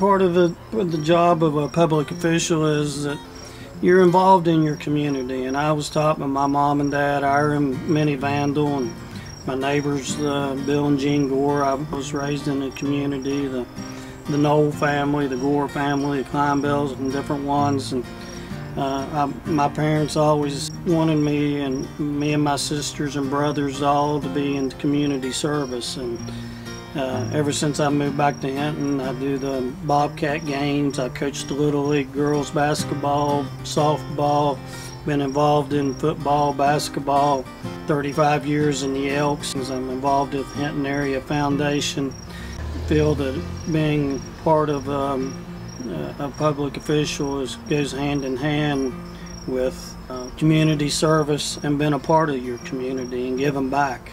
part of the the job of a public official is that you're involved in your community. And I was taught by my mom and dad, Ira Minnie Vandall, and my neighbors, uh, Bill and Jean Gore. I was raised in the community, the the Knoll family, the Gore family, the Kleinbells, and different ones. And uh, I, my parents always wanted me and me and my sisters and brothers all to be in community service. And uh, ever since I moved back to Hinton, I do the Bobcat games. I coach the Little League girls basketball, softball, been involved in football, basketball, 35 years in the Elks. I'm involved with the Hinton Area Foundation. Feel that being part of um, a public official is, goes hand in hand with uh, community service and being a part of your community and giving back.